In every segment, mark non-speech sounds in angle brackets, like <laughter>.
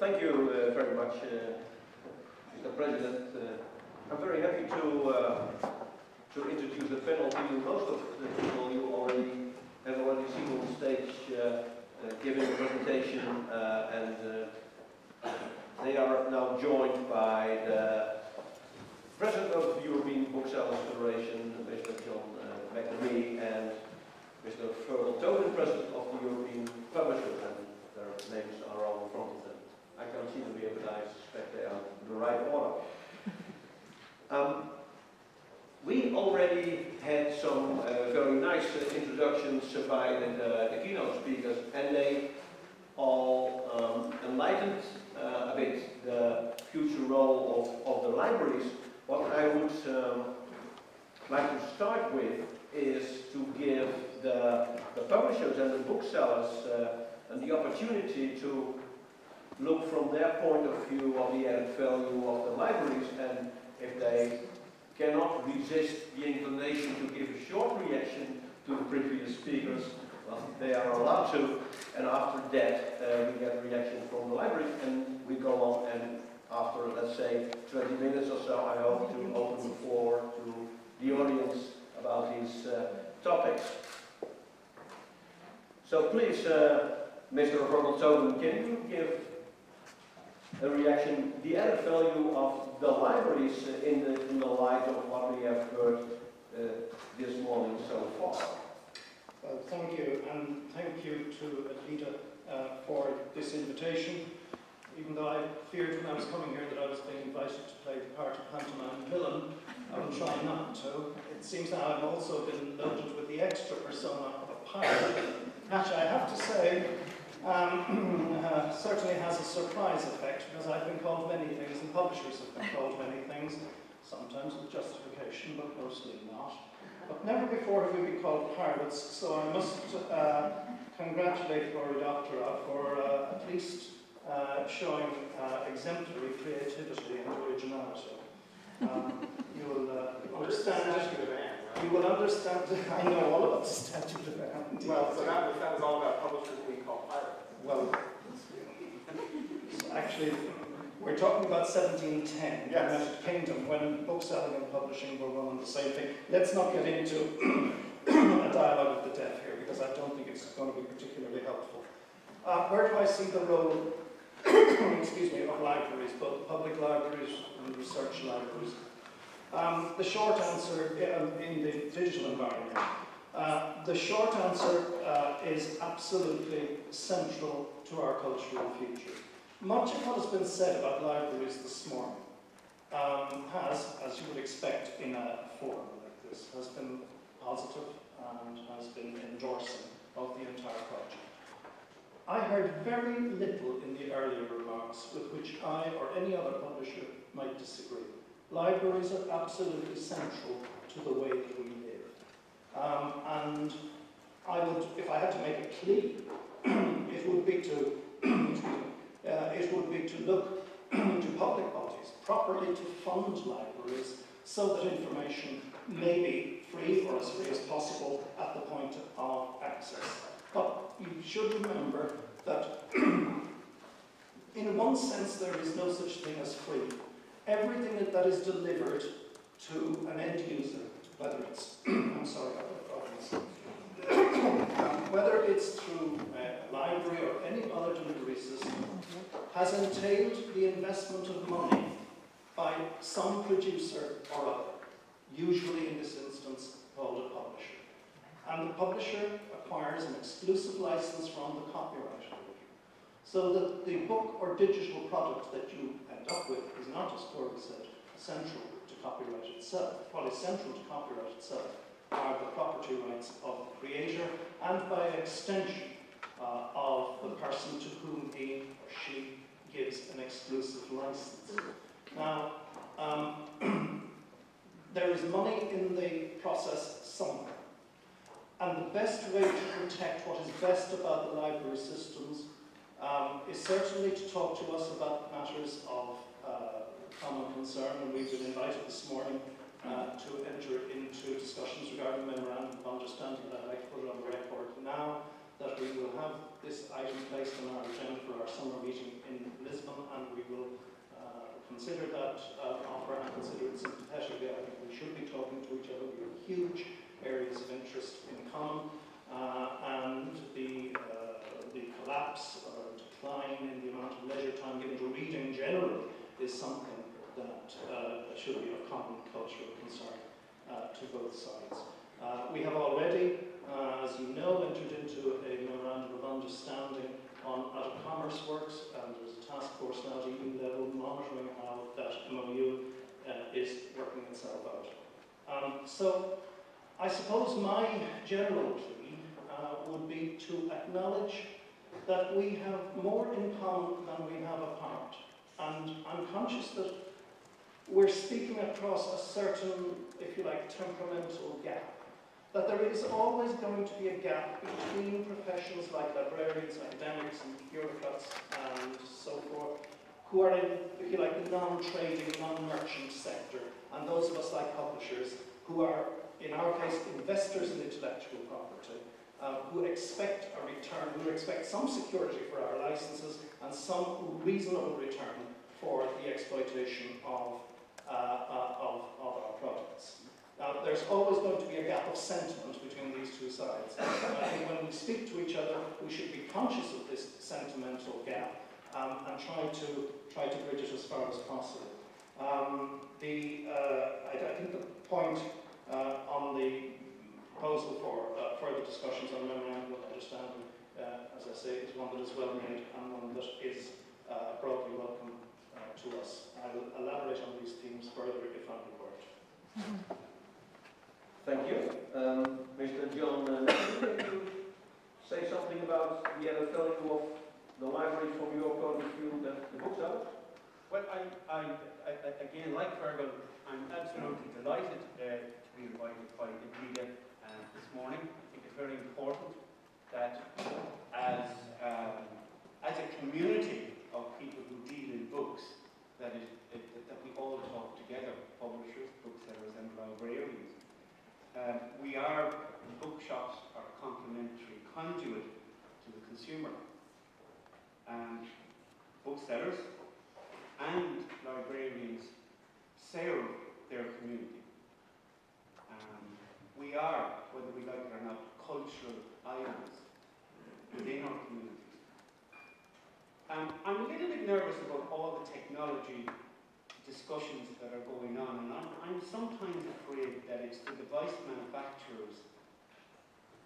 thank you uh, very much, uh, Mr. President. Uh, I'm very happy to uh, to introduce the panel to you. Most of the people you already have already seen on stage uh, giving a presentation, and they are now joined by the President of the European Booksellers Federation, Mr. John uh, McNamee, and Mr. Fergal Tobin, President of the European Publishers, and their names are on the front of them. I can't see them here, but I suspect they are in the right order. Um, we already had some uh, very nice uh, introductions by the, the, keynote speakers, and they all um, enlightened uh, a bit the future role of, of the libraries. What I would um, like to start with is to give the, the publishers and the booksellers uh, the opportunity to look from their point of view of the added value of the libraries and if they cannot resist the inclination to give a short reaction to the previous speakers, well, they are allowed to. And after that, uh, we get a reaction from the library and we go on and after, let's say, 20 minutes or so, I hope to open the floor to the audience about these uh, topics. So please, uh, Mr. Herbert can you give a reaction, the added value of the libraries uh, in, the, in the light of what we have heard uh, this morning so far? Well, thank you, and thank you to Adita uh, for this invitation. Even though I feared when I was coming here that I was being invited to play the part of pantomime villain, I will try not to. It seems now I've also been loaded with the extra persona of a pirate, Actually, I have to say um, <clears throat> uh, certainly has a surprise effect because I've been called many things and publishers have been called many things, sometimes with justification, but mostly not. But never before have we been called pirates, so I must uh, congratulate Doctorow for uh, at least uh, showing uh, exemplary creativity and originality. Um, you will uh, understand. You will understand. <laughs> I know all about the statute of. Well, so that was, that was all about publishers called pirates. Well, actually, we're talking about 1710, yes. United Kingdom, when bookselling and publishing were one and the same thing. Let's not get into <clears throat> a dialogue of the deaf here, because I don't think it's going to be particularly helpful. Uh, where do I see the role, <clears throat> excuse me, of libraries, both public libraries and research libraries? Um, the short answer uh, in the digital environment uh, the short answer uh, is absolutely central to our cultural future. Much of what has been said about libraries this morning um, has, as you would expect in a forum like this, has been positive and has been endorsing of the entire project. I heard very little in the earlier remarks with which I or any other publisher might disagree. Libraries are absolutely central to the way that we um, and I would, if I had to make a plea, <clears throat> it would be to, <clears throat> uh, it would be to look <clears throat> to public bodies properly to fund libraries so that information may be free or as free as possible at the point of access. But you should remember that in one sense there is no such thing as free. Everything that is delivered to an end user whether it's, I'm sorry, whether it's through a library or any other delivery system, has entailed the investment of money by some producer or other, usually in this instance called a publisher. And the publisher acquires an exclusive license from the copyright holder. So that the book or digital product that you end up with is not, as Cory said, central to copyright itself. What is central to copyright itself are the property rights of the creator and by extension uh, of the person to whom he or she gives an exclusive license. Now, um, <clears throat> there is money in the process somewhere. And the best way to protect what is best about the library systems um, is certainly to talk to us about matters of uh, common concern, and we've been invited this morning uh, to enter into discussions regarding memorandum of understanding that I'd like to put it on the record now. That we will have this item placed on our agenda for our summer meeting in Lisbon, and we will uh, consider that uh, offer and consider it sympathetically. I think we should be talking to each other. We have huge areas of interest in common, uh, and the, uh, the collapse or decline in the amount of leisure time given to reading generally is something that uh, should be of common cultural concern uh, to both sides. We have already, uh, as you know, entered into a memorandum of understanding on of commerce works, and there's a task force now at EU level monitoring how that MOU uh, is working itself out. Um, so, I suppose my general plea uh, would be to acknowledge that we have more in common than we have apart. And I'm conscious that we're speaking across a certain, if you like, temperamental gap. That there is always going to be a gap between professions like librarians, academics, and bureaucrats, and so forth, who are in, if you like, the non-trading, non-merchant sector, and those of us like publishers, who are, in our case, investors in intellectual property, uh, who expect a return, who expect some security for our licenses, and some reasonable return for the exploitation of uh, uh, of, of our products. Now, there's always going to be a gap of sentiment between these two sides. I think when we speak to each other, we should be conscious of this sentimental gap um, and try to try to bridge it as far as possible. Um, the, uh, I, I, think the point uh, on the proposal for uh, further discussions on memorandum of understanding, uh, as I say, is one that is well made and one that is uh, broadly welcome uh, to us. I will elaborate on these themes further if I'm required. <laughs> Thank you. Um, Mr. John, uh, <coughs> can you say something about the added value of the library from your point of view that the books are? Well, I, I, I, again, like Fergal, I'm absolutely delighted uh, to be invited by Ingrida uh, this morning. I think it's very important that as, um, as a community of people who deal in books, that, it, it, that we all talk together, publishers, booksellers and librarians. Um, we are, bookshops are a complementary conduit to the consumer. And booksellers and librarians serve their community. Um, we are, whether we like it or not, cultural islands within our communities. Um, I'm a little bit nervous about all the technology discussions that are going on, and I'm, I'm sometimes afraid that it's the device manufacturers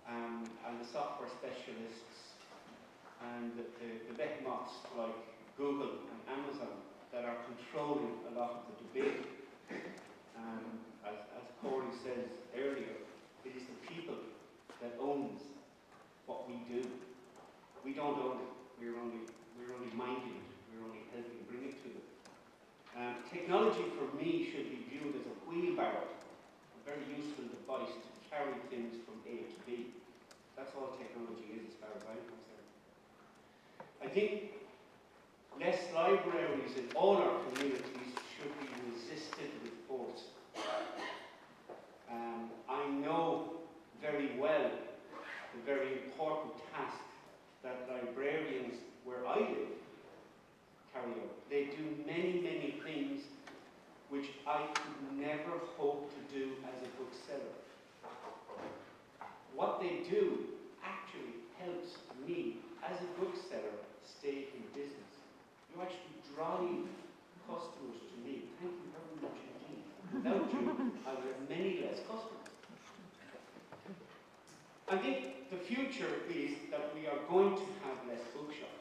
um, and the software specialists and the, the, the behemoths like Google and Amazon that are controlling a lot of the debate. Um, as, as Cory says earlier, it is the people that owns what we do. We don't own it. We're only we're only minding it. We're only helping bring it to them. Um, technology for me should be viewed as a wheelbarrow, a very useful device to carry things from A to B. That's all technology is as far as I'm concerned. I think less libraries in all our communities should be resisted with force. Um, I know very well the very important task that librarians where I live out. They do many, many things which I could never hope to do as a bookseller. What they do actually helps me as a bookseller stay in business. You actually drive customers to me. Thank you very much indeed. Without you, I would have many less customers. I think the future is that we are going to have less bookshops.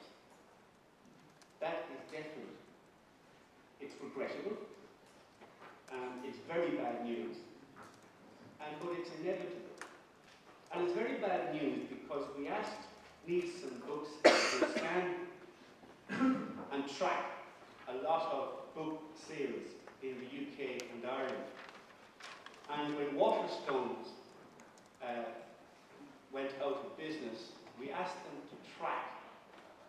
That is definite. It's regrettable, and it's very bad news, and but it's inevitable. And it's very bad news because we asked Nielsen Books to scan and track a lot of book sales in the UK and Ireland. And when Waterstones uh, went out of business, we asked them to track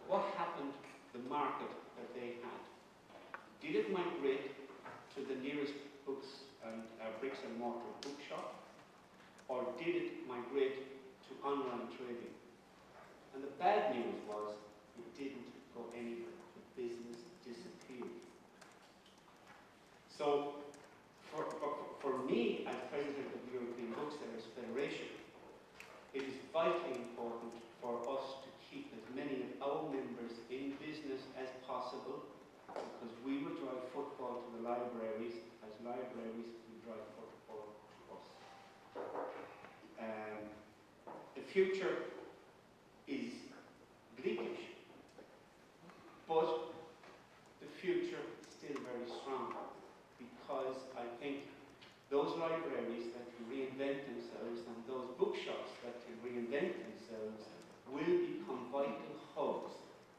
what happened to the market that they had. Did it migrate to the nearest books and uh, bricks and mortar bookshop, or did it migrate to online trading? And the bad news was it didn't go anywhere. The business disappeared. So for, for, for me, as president of the European Booksellers Federation, it is vitally important for us to keep as many of our members in business as possible because we will drive footfall to the libraries as libraries will drive footfall to us. Um, the future is bleakish, but the future is still very strong because I think those libraries that can reinvent themselves and those bookshops that can reinvent themselves will become vital hubs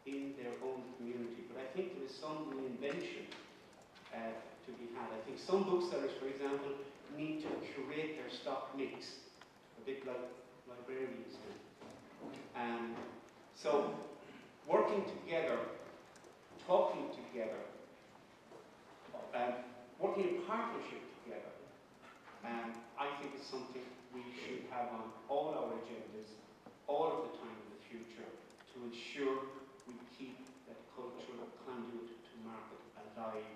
in their own community. But I think there is some reinvention uh, to be had. I think some booksellers, for example, need to curate their stock mix, a bit like librarians do. Um, so, working together, talking together, um, working in partnership together, um, I think is something we should have on all our agendas all of the time future to ensure we keep that cultural conduit to market alive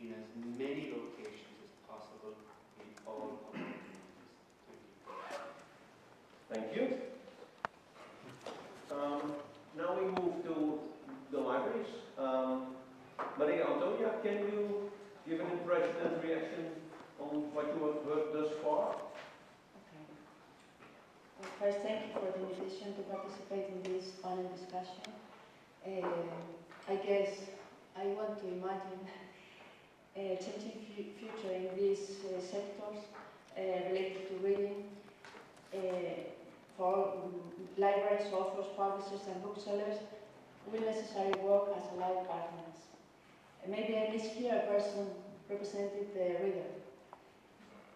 in as many locations as possible in all of our communities. Thank you. Thank you. Um, now we move to the libraries. Um, Maria Antonia, can you give an impression and reaction on what you have heard thus far? Okay. Well, First, thank you to participate in this panel discussion. Uh, I guess I want to imagine a changing fu- future in these uh, sectors related to reading for um, libraries, authors, publishers, and booksellers will necessarily work as allied partners. Uh, maybe I miss here a person representing the reader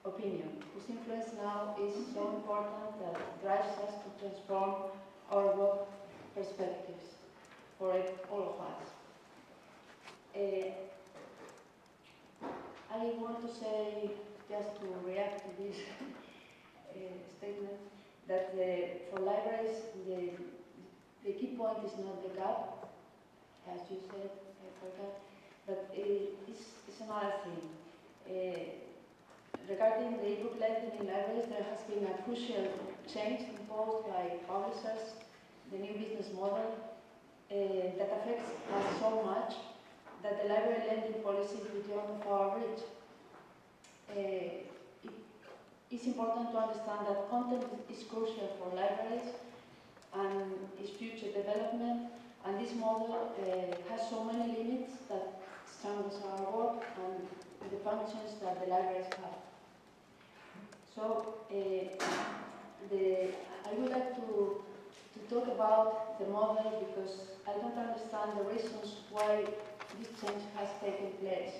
opinion, whose influence now is so important that drives us to transform our work perspectives for all of us. Uh, I want to say, just to react to this <laughs> uh, statement, that uh, for libraries, the, the key point is not the gap, as you said, uh, but it is it's another thing. Regarding the e-book lending in libraries, there has been a crucial change imposed by publishers, the new business model, uh, that affects us so much that the library lending policy is beyond our reach. Uh, it's important to understand that content is crucial for libraries and its future development, and this model uh, has so many limits that strangles our work and the functions that the libraries have. So, uh, the, I would like to, to talk about the model because I don't understand the reasons why this change has taken place.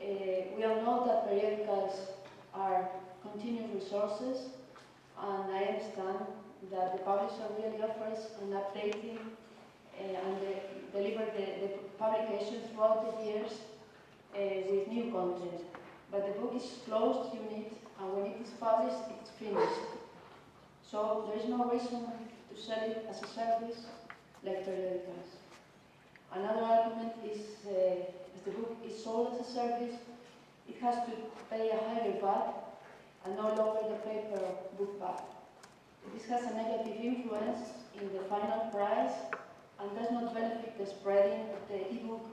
Uh, we all know that periodicals are continuous resources, and I understand that the publisher really offers an updating uh, and deliver the, the publication throughout the years uh, with new content. But the book is closed unit, and when it is published, it's finished. So there is no reason to sell it as a service like periodicals. Another argument is, uh, the book is sold as a service, it has to pay a higher VAT and no longer the paper book VAT. This has a negative influence in the final price and does not benefit the spreading of the e-book.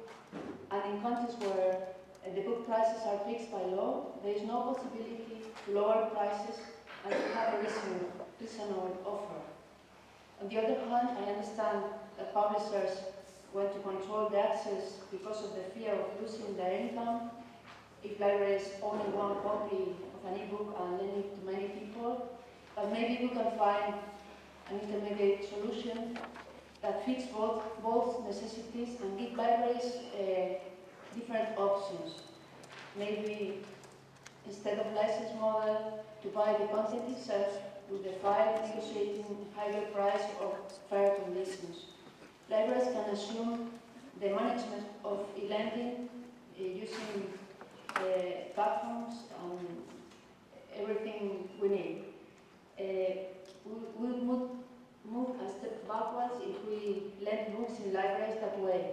And in countries where uh, the book prices are fixed by law, there is no possibility to lower prices and to have a reasonable, reasonable offer. On the other hand, I understand that publishers want to control the access because of the fear of losing their income. If libraries only one copy of an e-book and lend it to many people, but maybe we can find an intermediate solution that fits both, both necessities and give libraries uh, different options. Maybe instead of license model, to buy the content itself with the file negotiating higher price or fair conditions. Libraries can assume the management of e-lending uh, using uh, platforms and everything we need. Uh, we, would move a step backwards if we let books in libraries that way.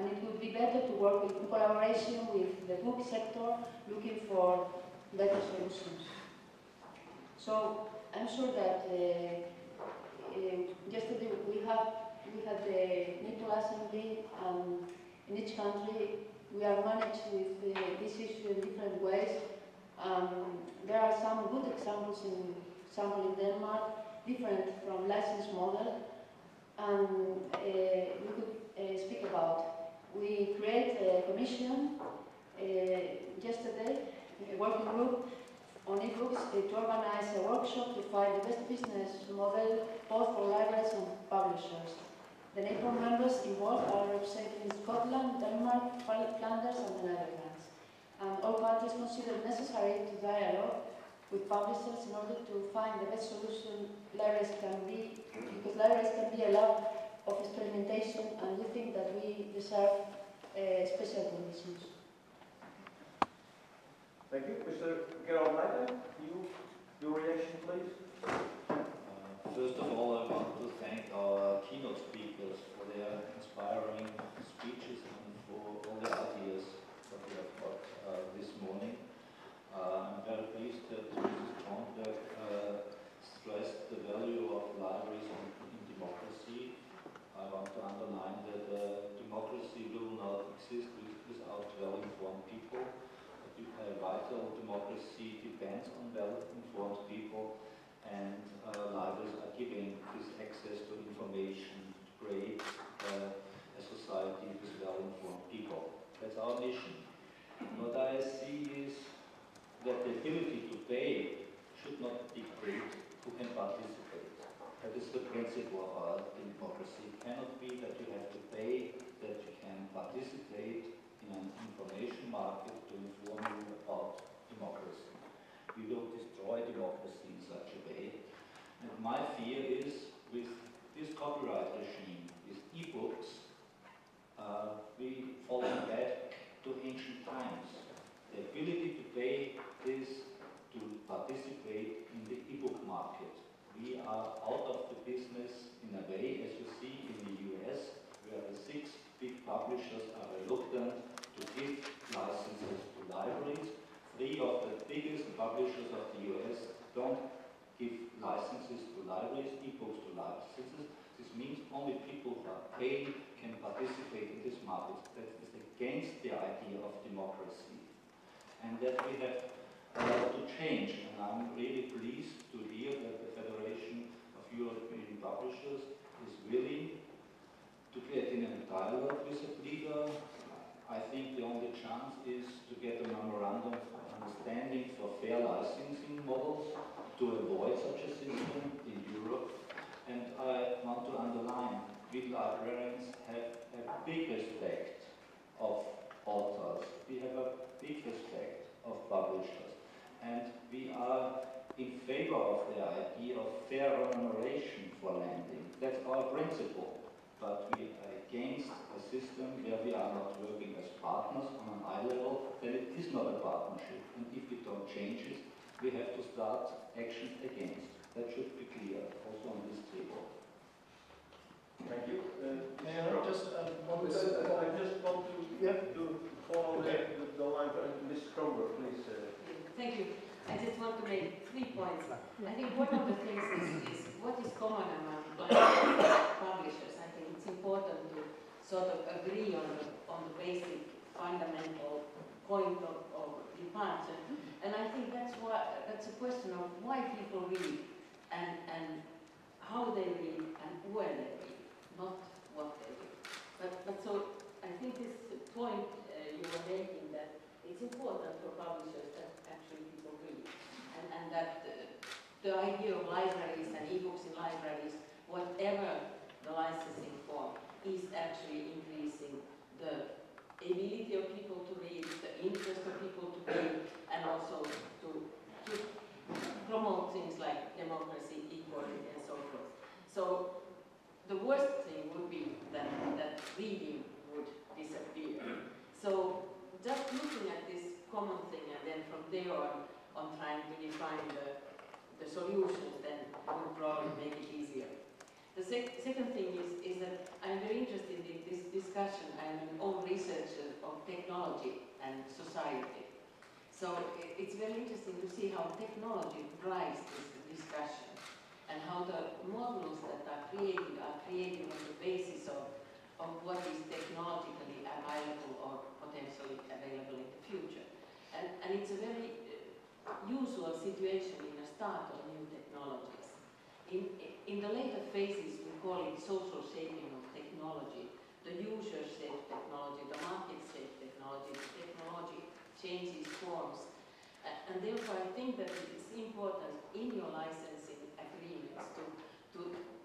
And it would be better to work in collaboration with the book sector, looking for better solutions. So I'm sure that uh, uh, yesterday we had we had the NAPLE assembly, and in each country we are managed with uh, this issue in different ways. Um, there are some good examples in example in Denmark, different from license model, and uh, we could uh, speak about. We create a commission uh, yesterday, a working group on ebooks uh, to organize a workshop to find the best business model both for libraries and publishers. The NAPLE members involved are represented in Scotland, Denmark, Flanders and the Netherlands. And all parties consider it necessary to dialogue with publishers in order to find the best solution libraries can be, because libraries can be a lab of experimentation and we think that we deserve uh, special conditions. Thank you. Mr. Gerald Leitner, you, your reaction, please? Uh, First of all, I want to thank our keynote speakers for their inspiring speeches and for all the ideas that we have got uh, this morning. Uh, I'm very pleased that Mrs. Cronberg uh, stressed the value of libraries in, in democracy. I want to underline that uh, democracy will not exist without well-informed people. A vital democracy depends on well-informed people and uh, libraries are giving this access to information to create uh, a society with well-informed people. That's our mission. What I see is that the ability to pay should not dictate who can participate. That is the principle of our democracy. It cannot be that you have to pay, that you can participate in an information market to inform you about democracy. You don't destroy democracy in such a way. And my fear is with this copyright regime, with e-books, uh, we falling back to ancient times. The ability to pay is to participate in the e-book market. We are out of the business in a way, as you see in the US, where the six big publishers are reluctant to give licenses to libraries. Three of the biggest publishers of the US don't give licenses to libraries, e-books to licenses. This means only people who are paying can participate in this market. That is against the idea of democracy. And that we have uh, to change. And I'm really pleased to hear that European Publishers is willing to get in a dialogue with the EBLIDA. I think the only chance is to get a memorandum of understanding for fair licensing models to avoid such a system in Europe. And I want to underline, we librarians have a big respect of authors. We have a big respect of publishers. And we are in favor of the idea of fair remuneration for lending. That's our principle. But we are against a system where we are not working as partners on an eye level, then it is not a partnership. And if we don't change it, we have to start actions against. That should be clear also on this table. Thank you. Uh, May I just add one I I just want to, Yep. to follow the, Okay. the- the line, uh, Ms. Cronberg, please. uh, Thank you. I just want to make three points. I think one of the things is, is what is common among publishers. I think it's important to sort of agree on the, on the basic fundamental point of, of departure. And I think that's why, that's a question of why people read and, and how they read and where they read, not what they read. But, but so I think this point uh, you were making that it's important for publishers that actually people read. That the idea of libraries and e-books in libraries, whatever the licensing form, is actually increasing the ability of people to read, the interest of people to read, and also to, to promote things like democracy, equality, and so forth. So the worst thing would be that, that reading would disappear. So just looking at this common thing and then from there on, on trying to define the, the solutions then would probably make it easier. sec- second thing is, is that I'm very interested in this discussion. I'm an own researcher of technology and society. So it's very interesting to see how technology drives this discussion and how the models that are created are created on the basis of, of what is technologically available or potentially available in the future. And, and it's a very usual situation in a start of new technologies. In, in the later phases, we call it social shaping of technology. The user shaped technology, the market shaped technology, the technology changes forms. A- And therefore, I think that it is important in your licensing agreements to, to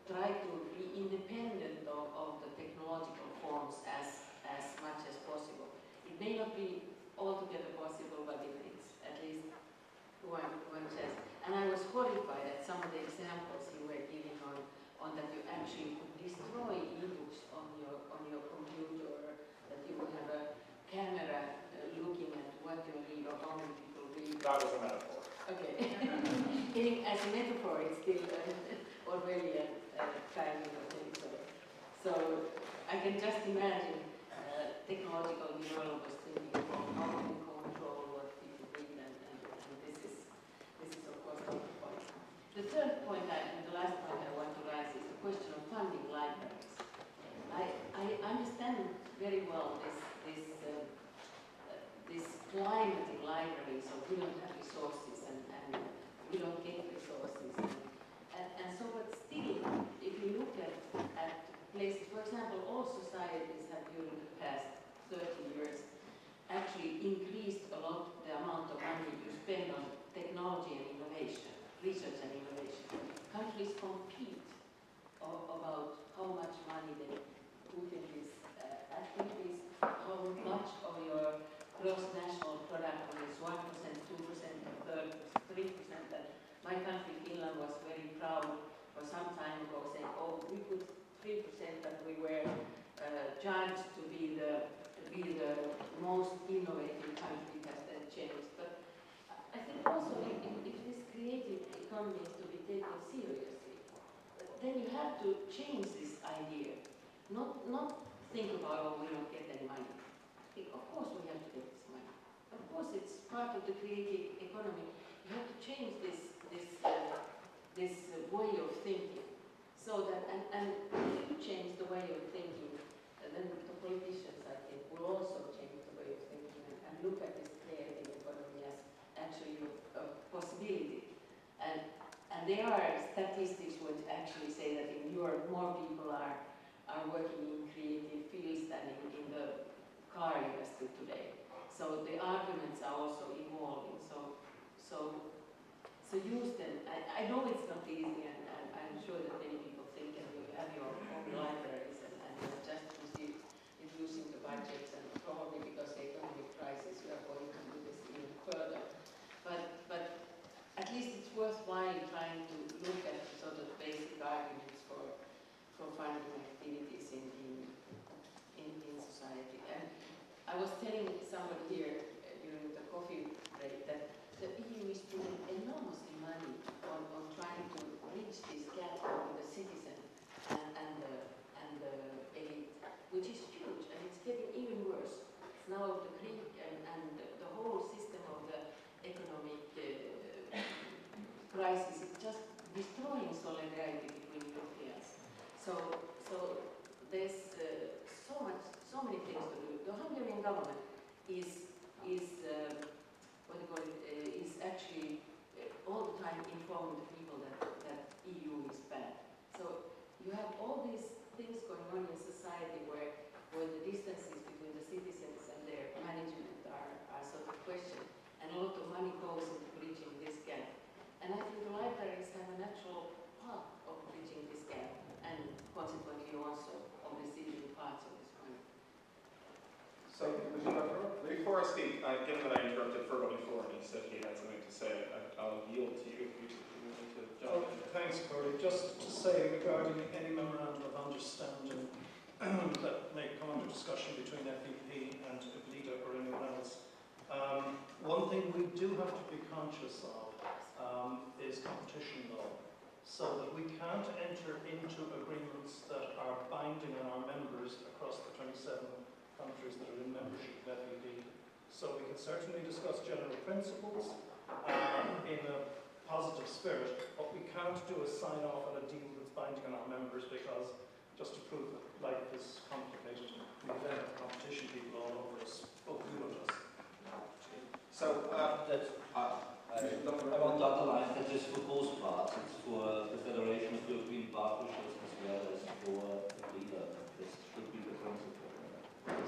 try to be independent of, of the technological forms as, as much as possible. It may not be altogether possible, but it- it's at least one, one chance. And I was horrified at some of the examples you were giving on, on that you actually could destroy ebooks on your, on your computer, that you would have a camera uh, looking at what you read or how many people read. That was a metaphor. Okay. <laughs> Meaning as a metaphor, it's still uh, Orwellian uh, kind of thing. So, so I can just imagine uh, technological developers thinking about how to control what people read, and, and, and this is this is of course not the point. The third point I, and the last point I want to raise is the question of funding libraries. I, I understand very well this this uh, this climate in libraries of we don't have resources and, and we don't get resources. And, and, and so, but still, if you look at, at places, for example, all societies have during the past 30 years actually increased a lot the amount of money you spend on technology and innovation, research and innovation. Countries compete about how much money they put in these uh, activities, how much of your gross national product is 1%, 2%, or 3%. And my country, Finland, was very proud for some time ago saying, oh, we put 3%, but we were uh, judged to be the, be the most innovative country that changed. But I think also if, this creative economy is to be taken seriously, then you have to change this idea. Not, not think about, oh, we don't get any money. Of course we have to get this money. Of course it's part of the creative economy. You have to change this, this, uh, this uh, way of thinking. So that, and, and if you change the way of thinking, uh, then the politicians, I think, will also change the way of thinking and, and look at this creative economy as actually a, a possibility. And, and there are statistics which actually say that in Europe more people are, are working in creative fields than in, in the car industry today. So the arguments are also evolving. So, so, so use them. I, I know it's not easy, and, and I'm sure that many people think, and you have your own libraries, and, and you're just reduce- reducing the budgets, and probably because the economic crisis, you are going to do this even further. But, but at least it's worthwhile trying to look at sort of basic arguments for, for funding activities in, in, in, in society. And I was telling somebody here uh, during the coffee break that the EU is spending enormously money on, on trying to bridge this gap between the citizen and, and the, and the elite, which is huge, and it's getting even worse. Now the Greek and, and the, the whole system of the economic uh, crisis is just destroying solidarity between Europeans. So, so there's uh, so much, so many things to do. The Hungarian government is is uh, what do you call it? Uh, is actually uh, all the time informing the people that that EU is bad. So you have all these things going on in society where where the distances between the citizens and their management are, are sort of questioned, and a lot of money goes into bridging this gap. And I think the libraries have a natural part of bridging this gap, and consequently also of receiving parts of this money. So, before I speak, uh, given that I interrupted Fergal before and he said he had something to say, I- I'll yield to you if you want to Oh, jump in. Thanks, Cory. Just to say regarding any memorandum of understanding <clears throat> that may come under discussion between FEP and EBLIDA or anyone else, um, one thing we do have to be conscious of um, is competition law. so that we can't enter into agreements that are binding on our members across the 27 countries that are in membership of FEP. So we can certainly discuss general principles uh, in a positive spirit. What we can't do is sign off on a deal that's binding on our members because, just to prove that life is complicated, we then have competition people all over us, both you and us. So, uh, That's, I, I want to underline that this for both parts, for the Federation of European Publishers as well as for the EBLIDA. This should be the principle.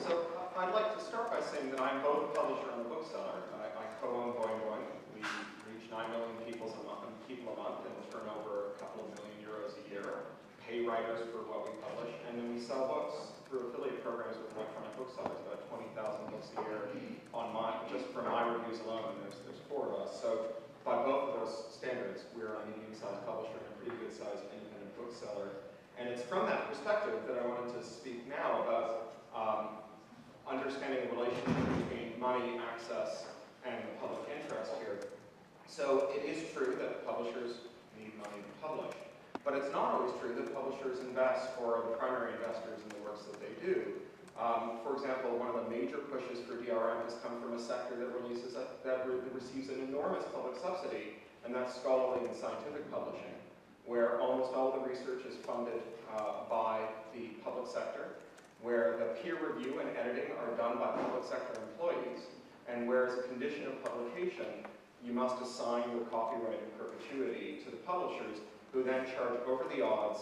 So I'd like to start by saying that I'm both a publisher and a bookseller. I, I co-own Boing Boing. We reach 9 million people a month, people a month and turn over a couple of million euros a year, pay writers for what we publish, and then we sell books through affiliate programs with electronic booksellers, about 20,000 books a year on my, just for my reviews alone, there's, there's four of us. So by both of those standards, we're a medium-sized publisher and a pretty good-sized independent bookseller. And it's from that perspective that I wanted to speak now about um, understanding the relationship between money, access, and the public interest here. So it is true that publishers need money to publish, but it's not always true that publishers invest or are the primary investors in the works that they do. Um, for example, one of the major pushes for DRM has come from a sector that releases a, that re receives an enormous public subsidy, and that's scholarly and scientific publishing, where almost all the research is funded uh, by the public sector, where the peer review and editing are done by public sector employees, and where as a condition of publication, you must assign your copyright in perpetuity to the publishers, who then charge over the odds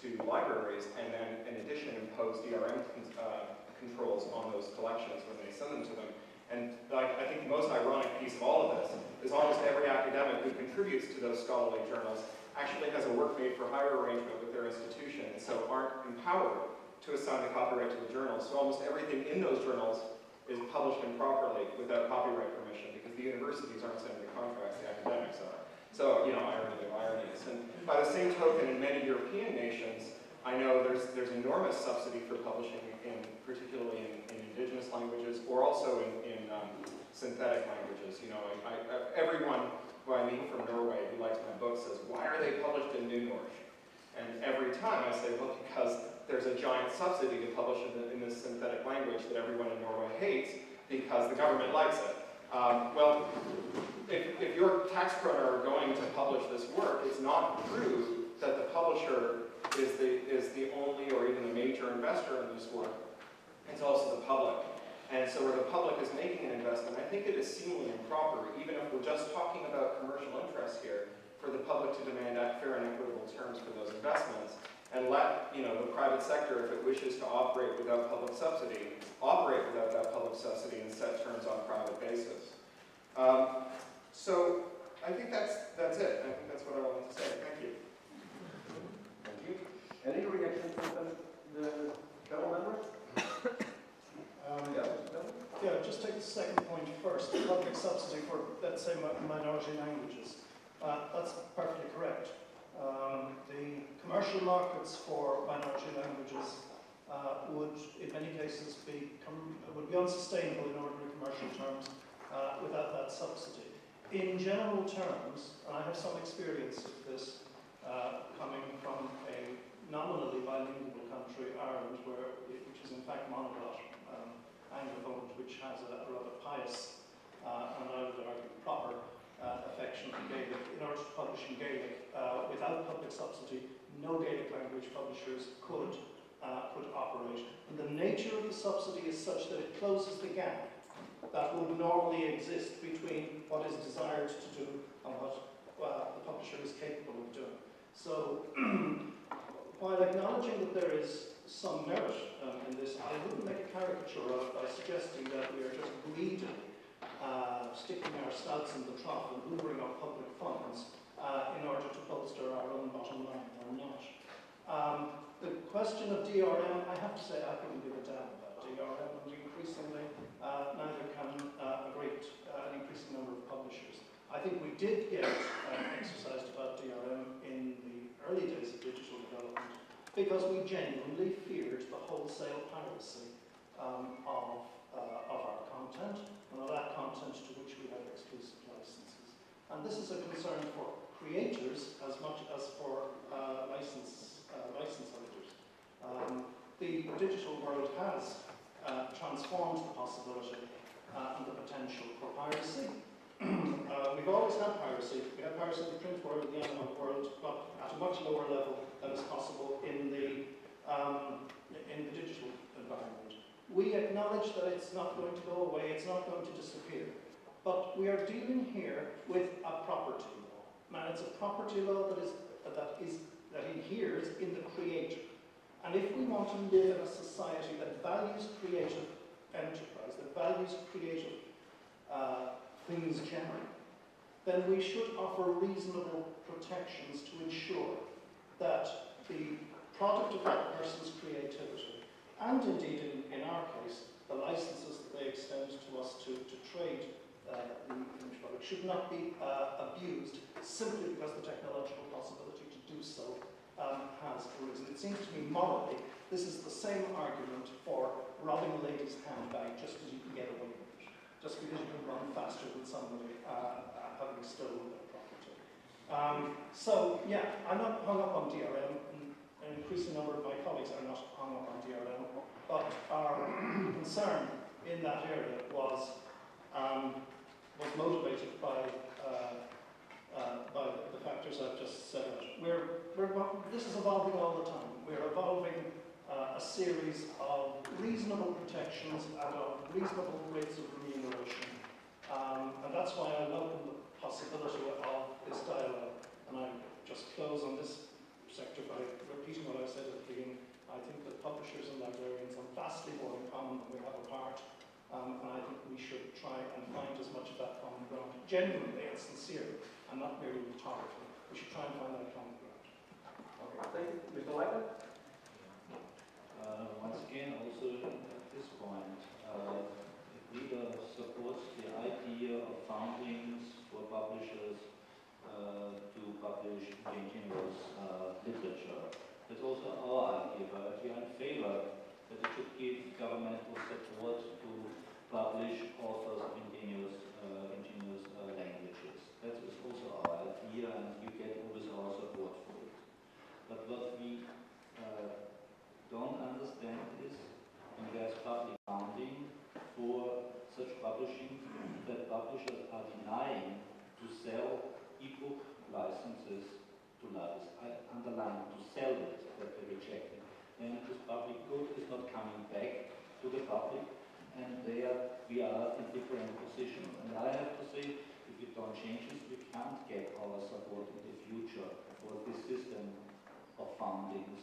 to libraries, and then in addition impose DRM uh, controls on those collections when they send them to them. And I, I think the most ironic piece of all of this is almost every academic who contributes to those scholarly journals actually has a work made for hire arrangement with their institution, and so aren't empowered to assign the copyright to the journals. So almost everything in those journals is published improperly without copyright permission because the universities aren't sending the contracts, the academics are. So, you know, irony of ironies. And by the same token, in many European nations, I know there's, there's enormous subsidy for publishing, in, particularly in, in indigenous languages, or also in, in um, synthetic languages. You know, I, I, everyone who I meet from Norway who likes my book says, why are they published in Nynorsk? And every time I say, well, because there's a giant subsidy to publish in, the, in this synthetic language that everyone in Norway hates because the government likes it. Um, well, if, if your tax kroner are going to publish this work, it's not true that the publisher is the, is the only or even the major investor in this work. It's also the public. And so where the public is making an investment, I think it is seemingly improper, even if we're just talking about commercial interests here, for the public to demand fair and equitable terms for those investments and let you know the private sector, if it wishes to operate without public subsidy, operate without that public subsidy and set terms on a private basis. Um, so I think that's that's it. I think that's what I wanted to say. Thank you. Thank you. Any reaction from the, the fellow members? Um, Yeah, Yeah, just take the second point first, the public subsidy for, let's say, minority languages. Uh, that's perfectly correct. Um, the commercial markets for minority languages uh, would, in many cases, be would be unsustainable in ordinary commercial terms uh, without that subsidy. In general terms, and I have some experience of this uh, coming from a nominally bilingual country, Ireland, where which is in fact monoglot, um, Anglophone, which has a rather pious uh, and I would argue proper uh, affection for Gaelic. In order to publish in Gaelic uh, without public subsidy, no Gaelic language publishers could uh, could operate. And the nature of the subsidy is such that it closes the gap that would normally exist between what is desired to do and what uh, the publisher is capable of doing. So, <clears throat> while acknowledging that there is some merit um, in this, I wouldn't make a caricature of it by suggesting that we are just greedily uh, sticking our snouts in the trough and hoovering up public funds uh, in order to bolster our own bottom line. We're not. Um, the question of DRM, I have to say I couldn't give a damn about DRM, and increasingly uh, neither can uh, a great, uh, an increasing number of publishers. I think we did get exercised about DRM in the early days of digital development because we genuinely feared the wholesale piracy um, of, uh, of our content and that content to which we have exclusive licenses. And this is a concern for creators as much as for uh, license, uh, license holders. Um, the digital world has uh, transformed the possibility uh, and the potential for piracy. <clears throat> uh, we've always had piracy. We had piracy in the print world, the analog world, but at a much lower level than is possible in the, um, in the digital environment. We acknowledge that it's not going to go away, it's not going to disappear. But we are dealing here with a property law. And it's a property law that is, that is that adheres in the creator. And if we want to live in a society that values creative enterprise, that values creative uh, things generally, then we should offer reasonable protections to ensure that the product of that person's creativity, and indeed in, in our case, the licenses that they extend to us to, to trade uh, the finished product should not be uh, abused simply because the technological possibility to do so um, has arisen. It seems to me morally, this is the same argument for robbing a lady's handbag just because you can get away with it, just because you can run faster than somebody uh, having stolen their property. Um, so, yeah, I'm not hung up on DRM, an increasing number of my colleagues are not hung up on DRM, but our <clears throat> concern in that area was um, was motivated by uh, uh, by the factors I've just said. We're, we're, this is evolving all the time. We're evolving uh, a series of reasonable protections and of reasonable rates of remuneration. Um, and that's why I welcome the possibility of this dialogue. And I just close on this sector by repeating what I said at the beginning. I think that publishers and librarians have vastly more in common than we have apart. Um, and I think we should try and find as much of that common ground, genuinely and sincerely, and not merely rhetorically. We should try and find that common ground. Okay, thank you. Mr. Leitner? Uh, once again, also at this point, uh, if Liga supports the idea of foundings for publishers to publish continuous uh, literature, that's also our idea, we are in favor that it should give governmental support to publish authors of continuous, uh, uh, languages. That is also our idea, and you get always our support for it. But what we uh, don't understand is when there's public funding for such publishing, that publishers are denying to sell e-book licenses to libraries. I underline to sell it, that they reject it. And this public good is not coming back to the public, and there we are in different positions. And I have to say, if we don't change this, we can't get our support in the future for this system of fundings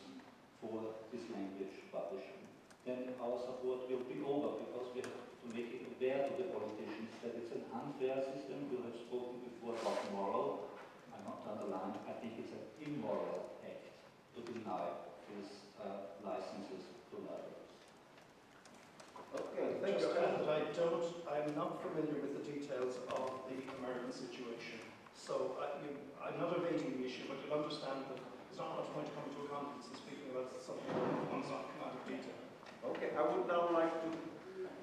for this language publishing. Then our support will be over because we have to make it aware to the politicians that it's an unfair system. You have spoken before about moral. I'm not underlying, I think it's an immoral act to deny these uh, licenses to libraries. Okay, thank Just you. add I don't, I'm not familiar with the details of the American situation. So I, you, I'm not evading the issue, but you'll understand that there's not much point coming to a conference and speaking about something that one's not come out of detail. Okay, I would now like to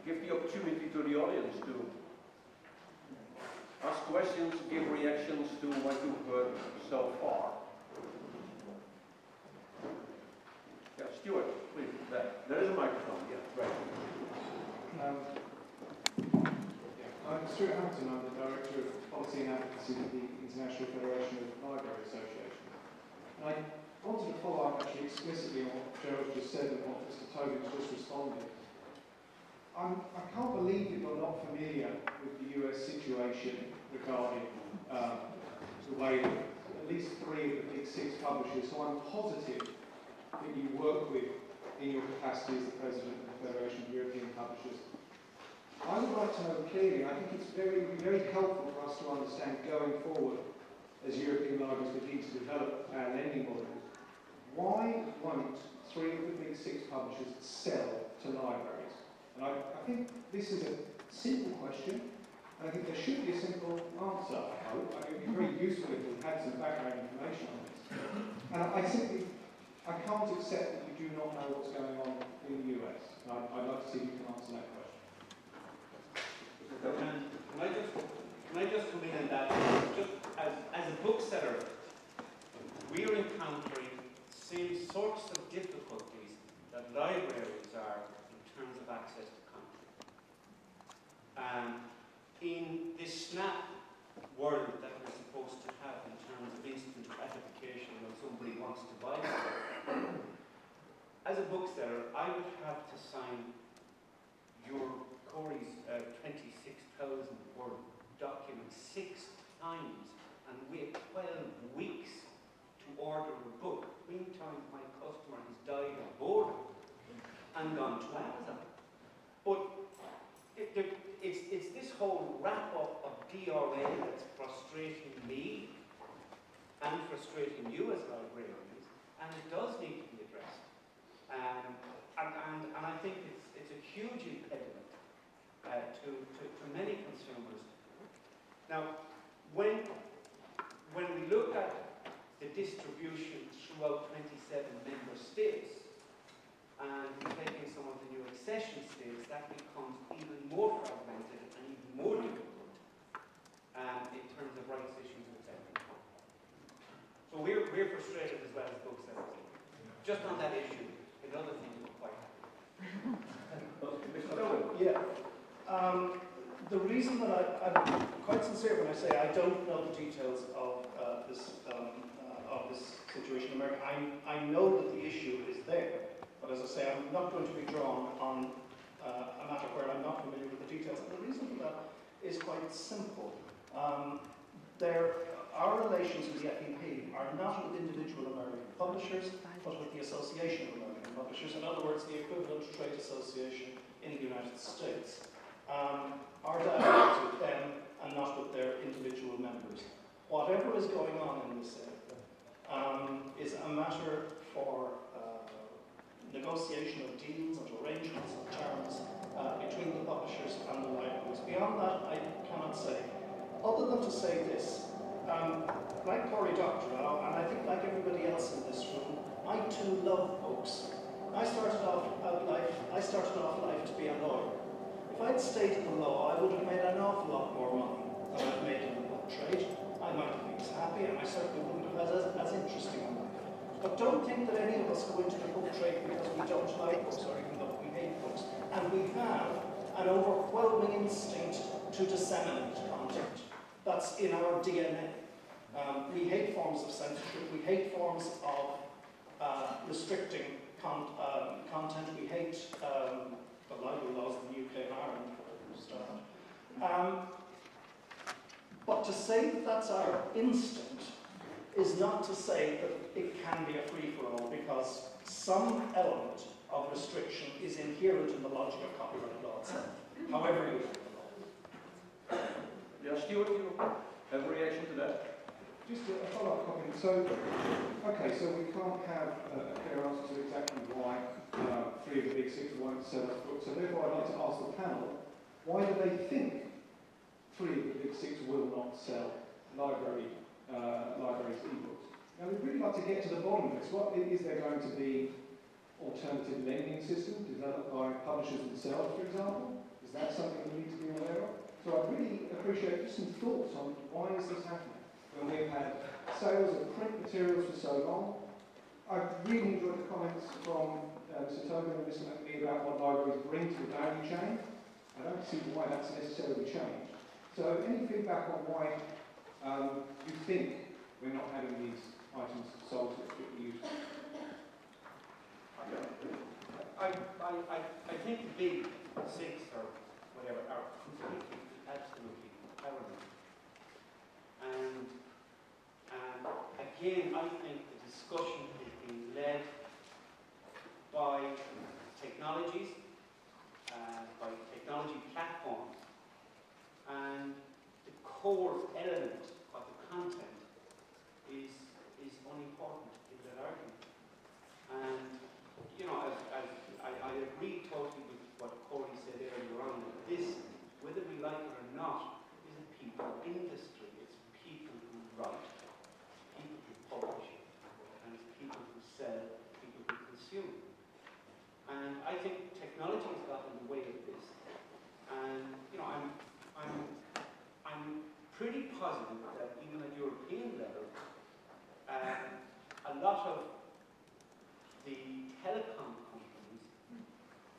give the opportunity to the audience to ask questions, give reactions to what you've heard so far. Yeah, Stuart, please, there, there is a microphone, yeah, right. Um, I'm Stuart Hamilton, I'm the Director of Policy and Advocacy at the International Federation of Library Associations. And I wanted to follow up actually explicitly on what Gerald just said and what Mr. Tobin just responded. I'm, I can't believe that you're not familiar with the US situation regarding um, the way at least three of the big six publishers, so I'm positive that you work with in your capacity as the President of the Federation of European Publishers, I would like to know clearly, I think it's very, very helpful for us to understand going forward as European libraries begin to develop our lending models, why won't three of the big six publishers sell to libraries? And I, I think this is a simple question, and I think there should be a simple answer, I hope. I it would be very useful if we had some background information on this. And I, I simply, I can't accept that you do not know what's going on in the US. I'd, I'd like to see if you can answer that question. Can can I just, can I just come in on that, just as, as a bookseller, have to sign your Cory's uh, 26,000 word document six times and wait 12 weeks to order a book. Meantime, my customer has died of boredom and gone to Amazon. But it, there, it's, it's this whole wrap DRM that's frustrating me and frustrating you as librarians, and it does need to be addressed. Um, and, and, and I think it's, it's a huge impediment uh, to, to, to many consumers. Now, when, when we look at the distribution throughout 27 member states, and taking some of the new accession states, that becomes even more fragmented and even more difficult um, in terms of rights issues, etc. So we're, we're frustrated as well as booksellers. Just on that issue, in other things, we're quite happy. Yeah. Um, the reason that I, I'm quite sincere when I say I don't know the details of uh, this um, uh, of this situation in America. I, I know that the issue is there, but as I say, I'm not going to be drawn on uh, a matter where I'm not familiar with the details. And the reason for that is quite simple. Um, there, our relations with the FEP are not with individual American publishers, but with the Association of American Publishers. In other words, the equivalent trade association in the United States. Um, our dialogue with them and not with their individual members. Whatever is going on in this area um, is a matter for uh, negotiation of deals and arrangements and terms uh, between the publishers and the libraries. Beyond that, I cannot say. Other than to say this, um, like Cory Doctorow, and I think like everybody else in this room, I too love books. I started off out life, I started off life to be a lawyer. If I'd stayed in the law, I would have made an awful lot more money than I've made in the book trade. I might have been as happy, and I certainly wouldn't have had as, as interesting a life. But don't think that any of us go into the book trade because we don't like books or even though we hate books. And we have an overwhelming instinct to disseminate content. That's in our DNA. Um, we hate forms of censorship. We hate forms of uh, restricting con um, content. We hate um, the libel laws in the UK and Ireland, for. Um, but to say that that's our instinct is not to say that it can be a free-for-all, because some element of restriction is inherent in the logic of copyright law itself, however you look at the law. Yeah, Stuart, you have a reaction to that? Just a follow-up comment. So, okay, so we can't have uh, a clear answer to exactly why uh, three of the big six won't sell us books. So therefore, I'd like to ask the panel, why do they think three of the big six will not sell library uh, libraries e-books? Now, we'd really like to get to the bottom of this. What is there going to be alternative lending system developed by publishers themselves, for example? Is that something we need to be aware of? So I'd really appreciate just some thoughts on why is this happening? When we've had sales of print materials for so long, I've really enjoyed the comments from uh, Mr. Tobin and Mr. McNamee about what libraries bring to the value chain. I don't see why that's necessarily changed. So any feedback on why um, you think we're not having these items sold to strictly used? I, I, I, I think the big six or whatever are completely, absolutely paranoid. And, and again, I think the discussion is being led by technologies, uh, by technology platforms, and the core element of the content is, is unimportant in that argument. And, you know, I, I agree totally with what Cory said earlier on, that this, whether we like it or not, is a people industry. It's people who publish, and people who sell, people who consume. And I think technology has got in the way of this. And, you know, I'm, I'm, I'm pretty positive that even at European level, um, a lot of the telecom companies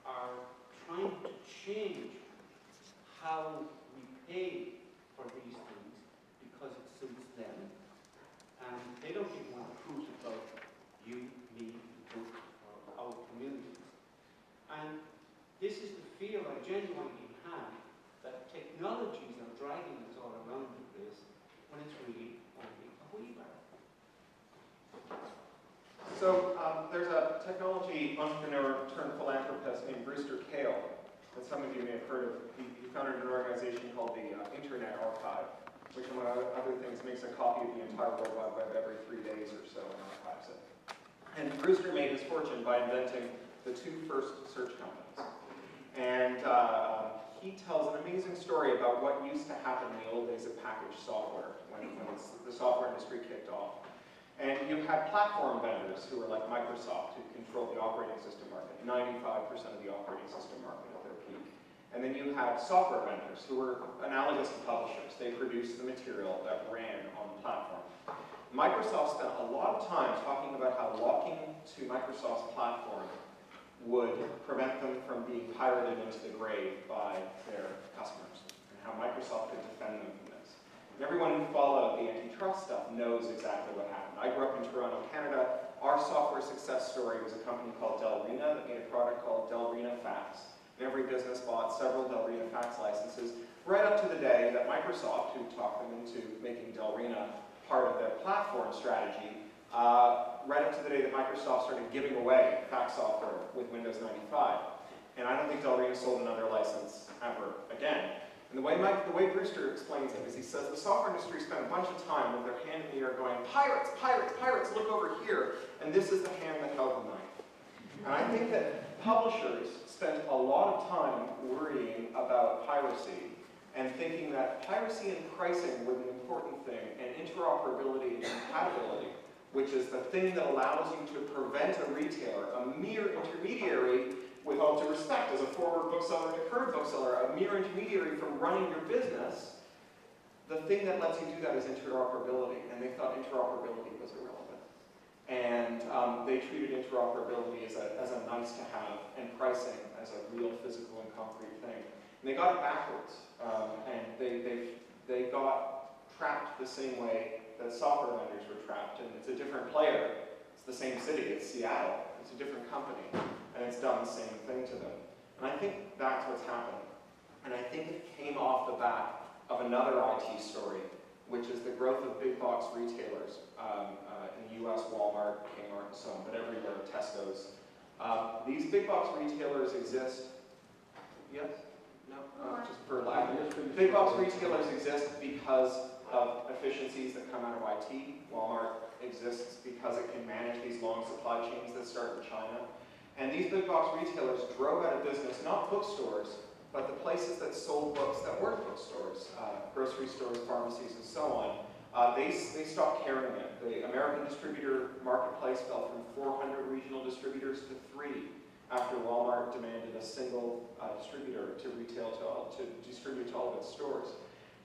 are trying to change how we pay for these things because it suits them. And they don't even want to prove about you, me, the book, or our communities. And this is the fear I genuinely have that technologies are dragging us all around the place when it's really only a wheelbarrow. So um, there's a technology entrepreneur turned philanthropist named Brewster Kahle that some of you may have heard of. He, he founded an organization called the uh, Internet Archive, which among other things makes a copy of the entire World Wide Web every three days or so and archives it. And Brewster made his fortune by inventing the two first search companies. And uh, he tells an amazing story about what used to happen in the old days of packaged software when, when the software industry kicked off. And you had platform vendors who were like Microsoft, who controlled the operating system market, 95% of the operating system market. And then you had software vendors who were analogous to publishers. They produced the material that ran on the platform. Microsoft spent a lot of time talking about how locking to Microsoft's platform would prevent them from being pirated into the grave by their customers, and how Microsoft could defend them from this. And everyone who followed the antitrust stuff knows exactly what happened. I grew up in Toronto, Canada. Our software success story was a company called Delrina that made a product called Delrina Fax. And every business bought several Delrina fax licenses, right up to the day that Microsoft, who talked them into making Delrina part of their platform strategy, uh, right up to the day that Microsoft started giving away fax software with Windows 95. And I don't think Delrina sold another license ever again. And the way, Mike, the way Brewster explains it is he says the software industry spent a bunch of time with their hand in the air going, pirates, pirates, pirates, look over here. And this is the hand that held the knife. And I think that publishers spent a lot of time worrying about piracy and thinking that piracy and pricing were the important thing, and interoperability and compatibility, which is the thing that allows you to prevent a retailer, a mere intermediary, with all due respect, as a forward bookseller and a current bookseller, a mere intermediary from running your business, the thing that lets you do that is interoperability, and they thought interoperability was irrelevant. And um, they treated interoperability as a, as a nice to have, and pricing as a real physical and concrete thing. And they got it backwards, um, and they, they, they got trapped the same way that software vendors were trapped, and it's a different player. It's the same city, it's Seattle, it's a different company, and it's done the same thing to them. And I think that's what's happened. And I think it came off the back of another IT story, which is the growth of big box retailers um, US, Walmart, Kmart, and so on, but everywhere, Tesco's. Uh, these big box retailers exist. Yes? No? Uh, just for lack Big box retailers exist because of efficiencies that come out of IT. Walmart exists because it can manage these long supply chains that start in China. And these big box retailers drove out of business not bookstores, but the places that sold books that weren't bookstores, uh, grocery stores, pharmacies, and so on. Uh, they, they stopped carrying it. The American distributor marketplace fell from 400 regional distributors to three after Walmart demanded a single uh, distributor to retail to, all, to distribute to all of its stores.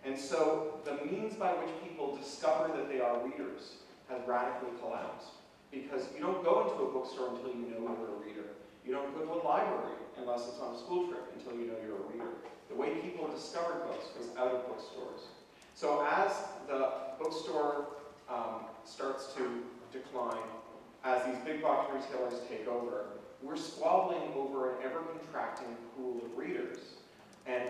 And so the means by which people discover that they are readers has radically collapsed. Because you don't go into a bookstore until you know you're a reader. You don't go to a library unless it's on a school trip until you know you're a reader. The way people discovered books was out of bookstores. So as the bookstore um, starts to decline, as these big box retailers take over, we're squabbling over an ever-contracting pool of readers. And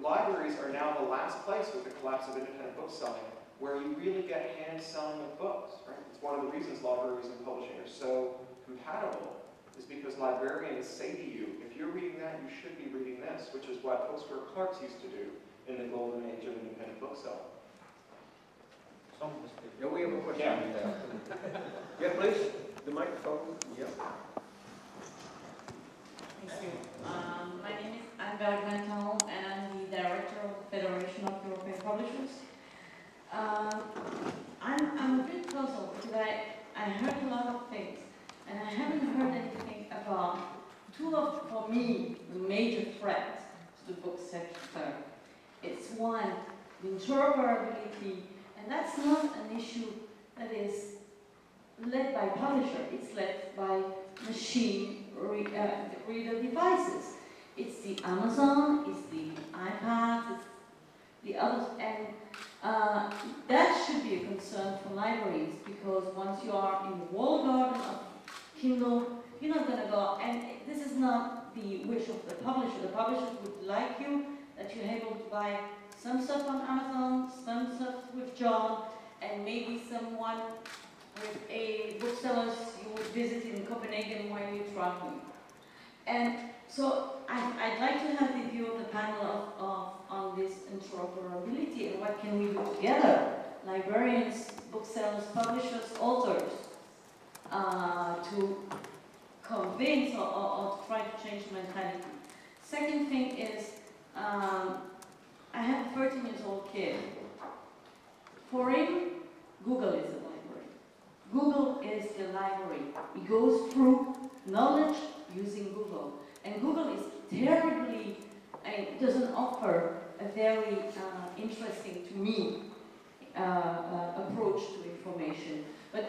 libraries are now the last place with the collapse of independent bookselling where you really get hand selling of books, right? It's one of the reasons libraries and publishing are so compatible, is because librarians say to you, if you're reading that, you should be reading this, which is what bookstore clerks used to do in the golden age of independent bookselling. Yeah, we have a question. Yeah. Yeah, please, the microphone, yeah. Thank you. Um, my name is Anne Mental, and I'm the director of the Federation of European Publishers. Um, I'm, I'm a bit puzzled because I, I heard a lot of things, and I haven't heard anything about two of, for me, the major threats to the book sector. It's one, the interoperability, and that's not an issue that is led by publisher, it's led by machine re uh, reader devices. It's the Amazon, it's the iPad, it's the others, and uh, that should be a concern for libraries because once you are in the walled garden of Kindle, you're not going to go, and this is not the wish of the publisher. The publisher would like you that you're able to buy some stuff on Amazon, some stuff with John, and maybe someone with a booksellers you would visit in Copenhagen while you're traveling. And so I, I'd like to have the view of the panel of, of, on this interoperability and what can we do together, librarians, booksellers, publishers, authors, uh, to convince or, or, or try to change mentality. Second thing is, um, I have a 13 years old kid. For him, Google is the library. Google is the library. It goes through knowledge using Google. And Google is terribly, uh, doesn't offer a very uh, interesting, to me, uh, uh, approach to information. But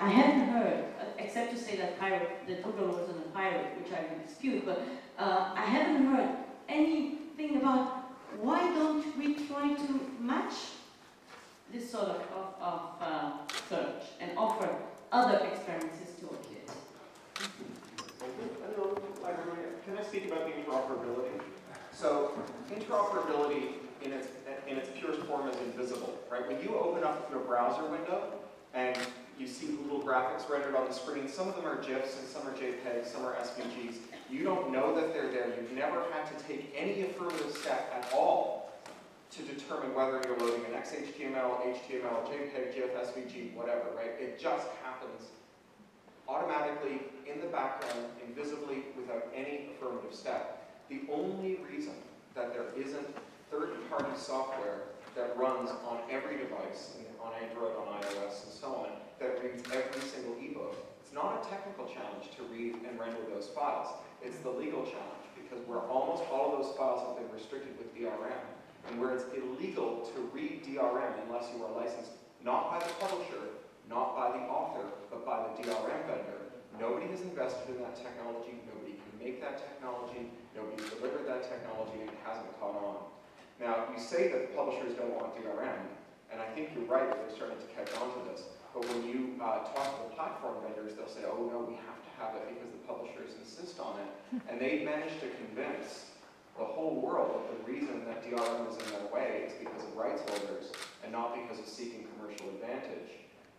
I haven't heard, uh, except to say that pirate, that Google wasn't a pirate, which I dispute, but uh, I haven't heard anything about why don't we try to match this sort of, of, of uh, search and offer other experiences to our kids. Can I speak about the interoperability? So interoperability in its, in its purest form is invisible, right? When you open up your browser window and you see little graphics rendered on the screen, some of them are GIFs and some are JPEGs, some are SVGs. You don't know that they're there. You've never had to take any affirmative step at all to determine whether you're loading an XHTML, HTML, JPEG, GIF, SVG, whatever, right? It just happens automatically in the background, invisibly, without any affirmative step. The only reason that there isn't third-party software that runs on every device, on Android, on iOS, and so on, that reads every single ebook, it's not a technical challenge to read and render those files. It's the legal challenge, because where almost all of those files have been restricted with DRM, and where it's illegal to read DRM unless you are licensed not by the publisher, not by the author, but by the DRM vendor. Nobody has invested in that technology, nobody can make that technology, nobody's delivered that technology, and it hasn't caught on. Now, you say that the publishers don't want DRM, and I think you're right they're starting to catch on to this, but when you uh, talk to the platform vendors, they'll say, oh no, we have to have it because the publishers insist on it. And they've managed to convince the whole world the reason that DRM is in their way is because of rights holders and not because of seeking commercial advantage.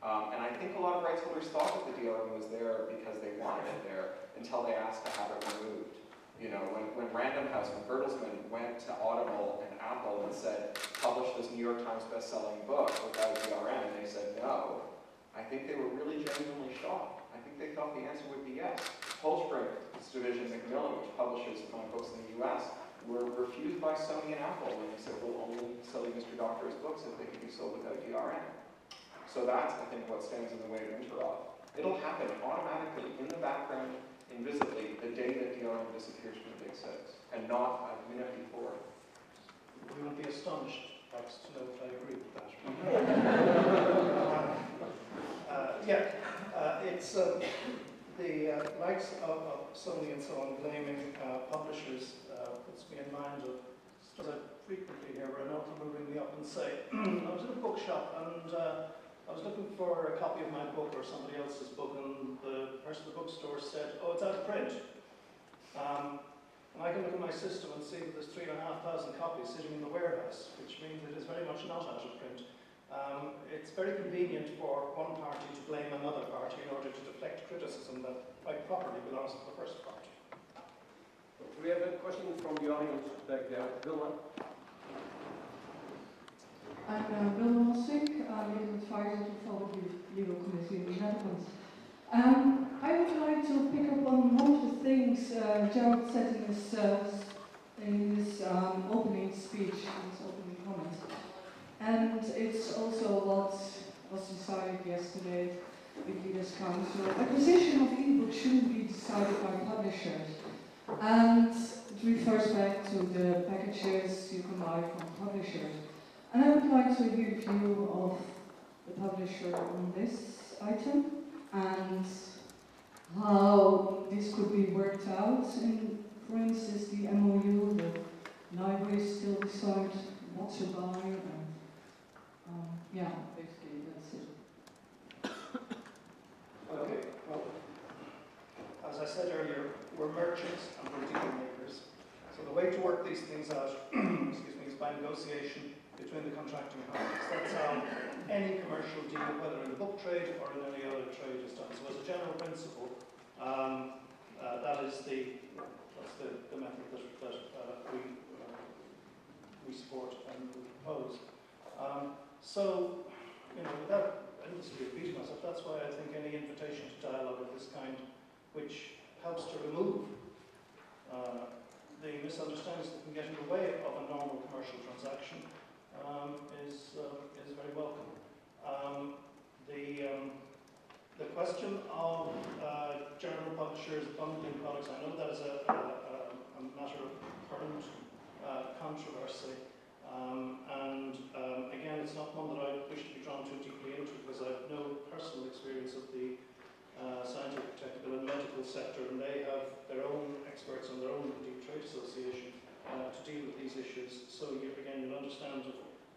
Um, and I think a lot of rights holders thought that the DRM was there because they wanted it there until they asked to have it removed. You know, when, when Random House, when Bertelsmann went to Audible and Apple and said, publish this New York Times best-selling book without DRM, and they said no, I think they were really genuinely shocked. I think they thought the answer would be yes. Holtzbrinck's division, Macmillan, which publishes my books in the U.S., were refused by Sony and Apple when they said, we'll only sell you Mr. Doctorow's books if they can be sold without DRM. So that's, I think, what stands in the way of interop. It'll happen automatically in the background, invisibly, the day that DRM disappears from the Big Six, and not a minute before. We will be astonished, perhaps, to know if I agree with that. <laughs> uh, yeah, uh, it's uh, the uh, likes of, of Sony and so on blaming uh, publishers uh, puts me in mind of, as I frequently hear, where an author will ring me up and say, <clears throat> I was in a bookshop and uh, I was looking for a copy of my book or somebody else's book, and the person at the bookstore said, oh, it's out of print. Um, and I can look at my system and see that there's three and a half thousand copies sitting in the warehouse, which means it is very much not out of print. Um, it's very convenient for one party to blame another party in order to deflect criticism that quite properly belongs to the first party. We have a question from the audience back there? Vilma? I'm uh, Wilma Mossik, I'm legal advisor to Public Legal Committee in the Netherlands. Um, I would like to pick up on one of the things uh, Gerald said in his, uh, in his um, opening speech, in his opening comments. And it's also what was decided yesterday with Leaders Council. Acquisition of e-books shouldn't be decided by publishers. And it refers back to the packages you can buy from publishers. And I would like to hear the view of the publisher on this item and how this could be worked out. In, for instance, the MOU, the libraries still decide what to buy. And, um, yeah, basically that's it. Okay, well, as I said earlier, we're merchants and we're dealing makers. So the way to work these things out, <clears throat> excuse me, is by negotiation between the contracting parties. That's how any commercial deal, whether in the book trade or in any other trade, is done. So as a general principle, um, uh, that is the that's the, the method that, that uh, we uh, we support and we propose. Um, so, you know, without endlessly repeating myself, that's why I think any invitation to dialogue of this kind, which helps to remove uh, the misunderstandings that can get in the way of a normal commercial transaction, um, is uh, is very welcome. Um, the um, the question of uh, journal publishers bundling products, I know that is a, a, a, matter of current uh, controversy. Um, and um, again, it's not one that I wish to be drawn too deeply into because I have no personal experience of the uh, scientific, technical, and medical sector, and they have their own experts and their own indeed trade association uh, to deal with these issues. So you, again, you'll understand,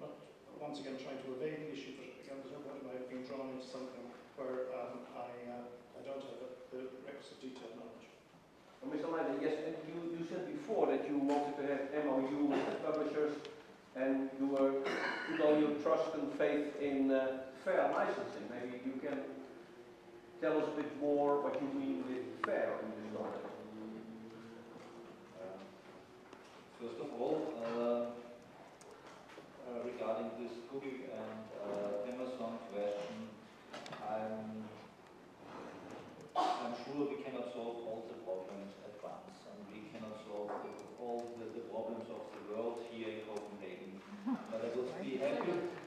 not once again trying to evade the issue, but again, there's no point in my being drawn into something where um, I, uh, I don't have the, requisite detailed knowledge. Well, Mr. Leitner, yes, you, you said before that you wanted to have MOU with publishers and you were put all your trust and faith in uh, fair licensing. Maybe you can tell us a bit more what you mean with fair in this context. Um, First of all, uh, uh, regarding this Google and uh, Amazon question, I'm, I'm sure we cannot solve all the problems at once, and we cannot solve the, all the, the problems of the world here in Copenhagen. But I would be happy.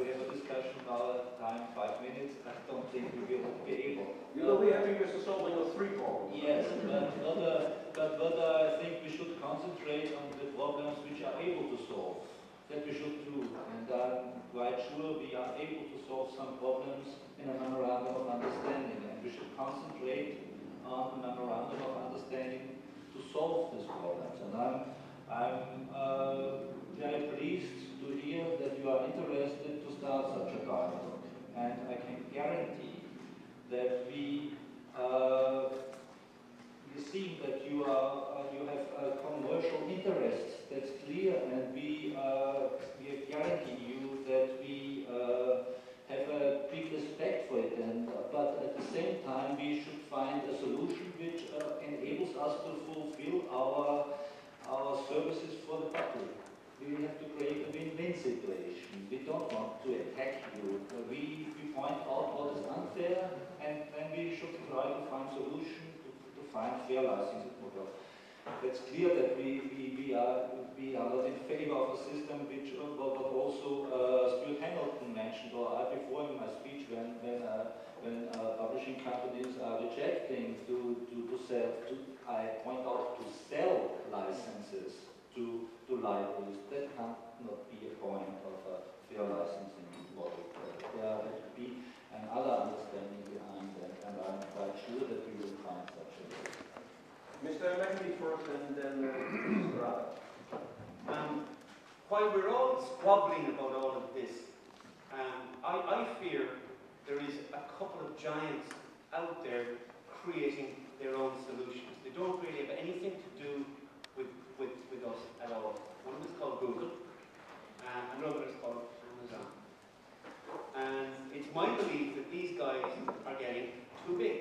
Uh, we have a discussion now, time five minutes. I don't think we will be able. You will be happy with the solving of three problems. Yes, but what, uh, but what I think we should concentrate on the problems which are able to solve. That we should do. And I'm quite sure we are able to solve some problems in a memorandum of understanding. And we should concentrate on the memorandum of understanding to solve these problems. And I'm, I'm uh, very pleased to hear that you are interested to start such a dialogue. And I can guarantee that we uh, we see that you are uh, you have a commercial interest. That's clear, and we uh, we guarantee you that we uh, have a big respect for it. And uh, but at the same time, we should find a solution which enables us to fulfill our our services for the public. We have to create a win-win situation. We don't want to attack you. We, we point out what is unfair, and then we should try to find solution to, to find fair licensing model. It's clear that we, we, we are we are not in favor of a system which uh, what also uh, Stuart Hamilton mentioned or I before in my speech when when uh, when uh, publishing companies are rejecting to, to, to sell to I point out to sell licenses to to libraries. That cannot be a point of a fair licensing model. There to be another understanding behind that, and I'm quite sure that we will find such a way. Mr. McNamee first and then uh, Mr. Rabbit. Um, while we're all squabbling about all of this, um, I, I fear there is a couple of giants out there creating their own solutions. They don't really have anything to do with, with, us at all. One of them is called Google, and another is called Amazon. And it's my belief that these guys are getting too big.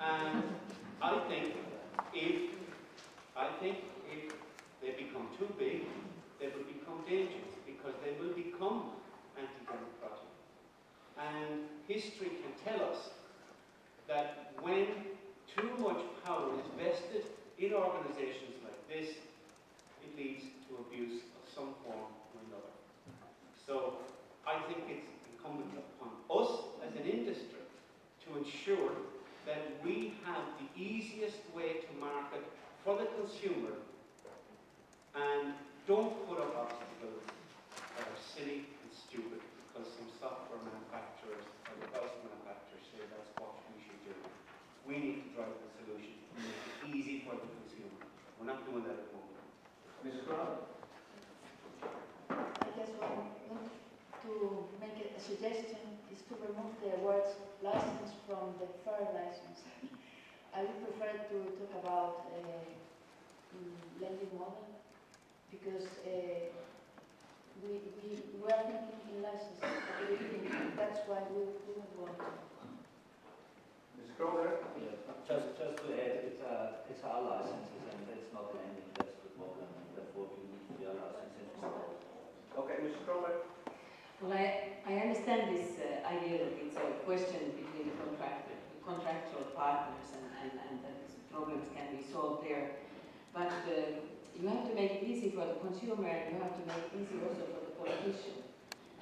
And I think if I think if they become too big, they will become dangerous because they will become anti-democratic. And history can tell us that when too much power is vested in organizations like this, it leads to abuse of some form or another. So I think it's incumbent upon us as an industry to ensure that we have the easiest way to market for the consumer and don't put up obstacles that are silly and stupid because some software manufacturers or device manufacturers say that's what we should do. We need to drive the solution and make it easy for the consumer. We're not doing that at the moment. Brown? I just want want to make a suggestion is to remove the words license from the fair license. <laughs> I would prefer to talk about uh, mm, lending model because uh, we, we were thinking in licenses at the. That's why we didn't want to. Mr. Kroger? Yeah, Just, just to add, it's, uh, it's our licenses and it's not lending, that's the problem, and therefore we need their licenses installed. Okay, Mr. Kroger? Well, I, I understand this uh, idea that it's a question between the contractor, the contractual partners and, and, and that problems can be solved there. But uh, you have to make it easy for the consumer and you have to make it easy also for the politician.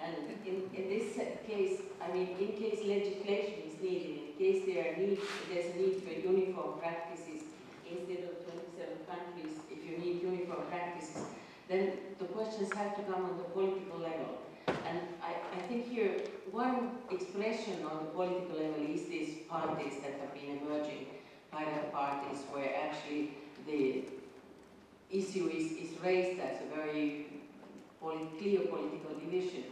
And in, in this case, I mean, in case legislation is needed, in case there are there's a need for uniform practices instead of 27 countries, if you need uniform practices, then the questions have to come on the political level. And I, I think here, one expression on the political level is these parties that have been emerging, private parties, where actually the issue is, is raised as a very poli- clear political division.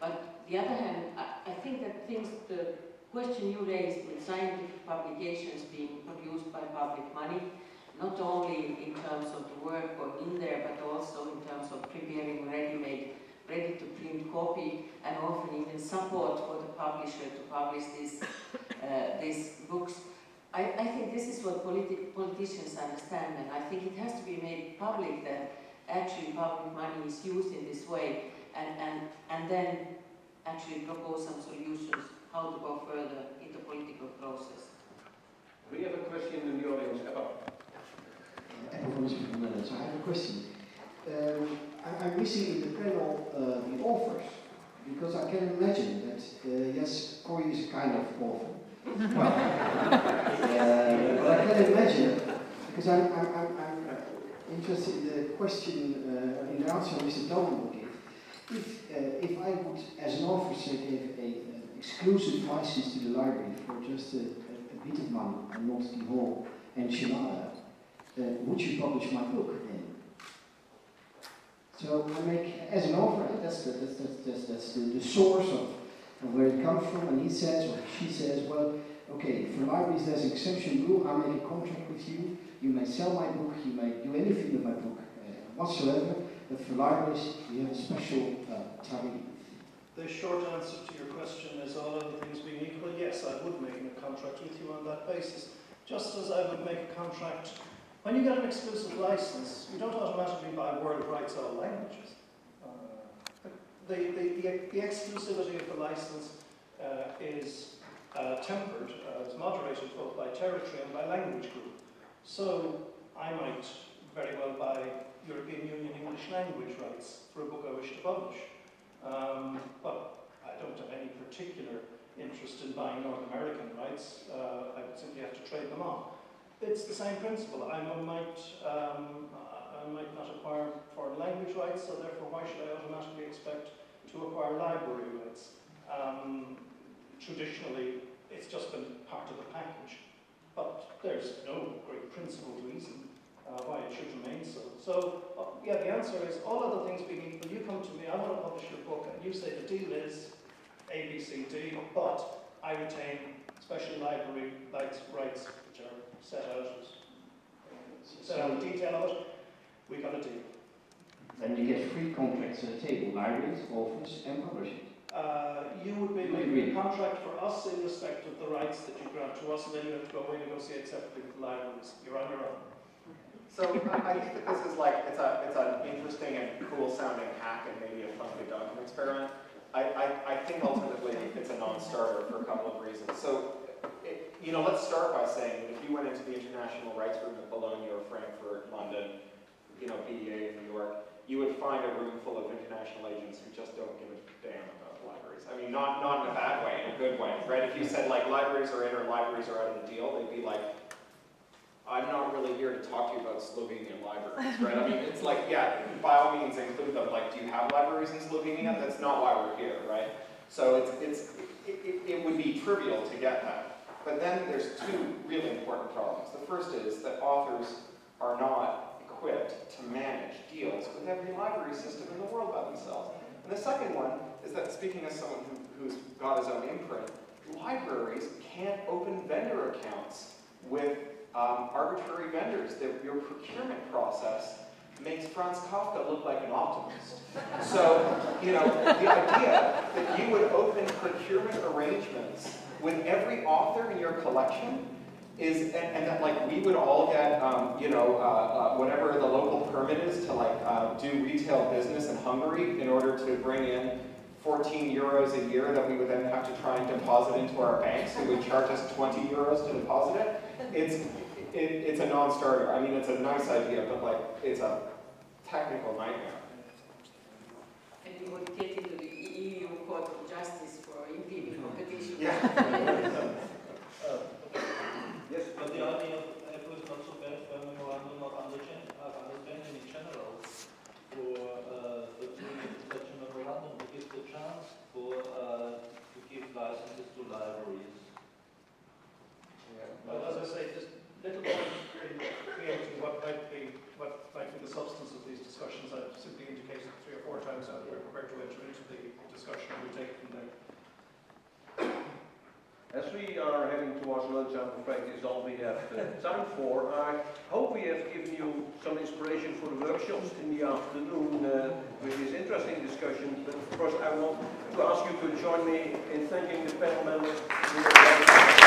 But the other hand, I, I think that things, the question you raised with scientific publications being produced by public money, not only in terms of the work going in there, but also in terms of preparing ready-made ready-to-print copy and often even support for the publisher to publish these, uh, these books. I, I think this is what politi- politicians understand and I think it has to be made public that actually public money is used in this way and, and, and then actually propose some solutions how to go further in the political process. We have a question in the audience. Ebba? Apple from Mr. Fernandez. I have a question. Um, I- I'm missing in the panel uh, the authors, because I can imagine that, uh, yes, Cory is a kind of author. <laughs> Well, uh, but I can imagine, because I'm, I'm, I'm, I'm interested in the question, uh, in the answer of Mr. Dolan will give. If, uh, if I would, as an say, give an exclusive license to the library for just a, a, a bit of money and not the whole enchilada, uh, would you publish my book then? So I make, as an offer, that's, the, that's, that's, that's, that's the, the source of, of where it comes from, and he says, or she says, well, okay, for libraries there's an exemption rule, I make a contract with you, you may sell my book, you may do anything with my book uh, whatsoever, but for libraries you have a special uh. The short answer to your question is all other things being equal, yes, I would make a contract with you on that basis. Just as I would make a contract, when you get an exclusive license, you don't automatically buy world rights all languages. Uh, the, the, the, the exclusivity of the license uh, is uh, tempered, uh, it's moderated both by territory and by language group. So I might very well buy European Union English language rights for a book I wish to publish. Um, but I don't have any particular interest in buying North American rights. Uh, I would simply have to trade them on. It's the same principle. I might, um, I might not acquire foreign language rights, so therefore why should I automatically expect to acquire library rights? Um, traditionally, it's just been part of the package, but there's no great principle reason uh, why it should remain so. So, uh, yeah, the answer is all other things being equal. You come to me, I want to publish your book, and you say the deal is A, B, C, D, but I retain special library rights, rights which are set out as set out in detail of it. We got a deal. Then you get free contracts at the table, libraries, authors, and publishers. Uh, you would be making a contract for us in respect of the rights that you grant to us, and then you have to go away and negotiate separately with the libraries. You're on your own. So I I think that this is like, it's a, it's an interesting and cool sounding hack and maybe a fun document experiment. I, I, I think ultimately it's a non-starter for a couple of reasons. So, it, you know, let's start by saying that if you went into the international rights room at Bologna or Frankfurt, London, you know, BEA in New York, you would find a room full of international agents who just don't give a damn about libraries. I mean, not, not in a bad way, in a good way, right? If you said like libraries are in or libraries are out of the deal, they'd be like, I'm not really here to talk to you about Slovenian libraries, right? I mean, it's like, yeah, by all means include them. Like, do you have libraries in Slovenia? That's not why we're here, right? So it's, it's, it, it, it would be trivial to get that. But then there's two really important problems. The first is that authors are not equipped to manage deals with every library system in the world by themselves. And the second one is that, speaking as someone who, who's got his own imprint, libraries can't open vendor accounts with um, arbitrary vendors, that your procurement process makes Franz Kafka look like an optimist. So, you know, the idea that you would open procurement arrangements with every author in your collection is, and, and that like we would all get, um, you know, uh, uh, whatever the local permit is to like uh, do retail business in Hungary in order to bring in 14 euros a year that we would then have to try and deposit into our banks who would charge us 20 euros to deposit it. It's, it, it's a non-starter. I mean, it's a nice idea, but like, it's a technical nightmare. And you would get into the EU Court of Justice for impeding competition. Yeah. <laughs> <laughs> Uh, Yes, But the idea of Apple is not so bad for a memorandum of understanding, of understanding in general for uh, the doing such a memorandum to give the chance for uh, to give licenses to libraries. But as I say, just little creating what might be, what might be the substance of these discussions. I've simply indicated three or four times that we're prepared to enter into the discussion we take from there. As we are heading towards lunch, I'm afraid is all we have uh, time for. I hope we have given you some inspiration for the workshops in the afternoon uh, with this interesting discussion. But of course, I want to ask you to join me in thanking the panel members.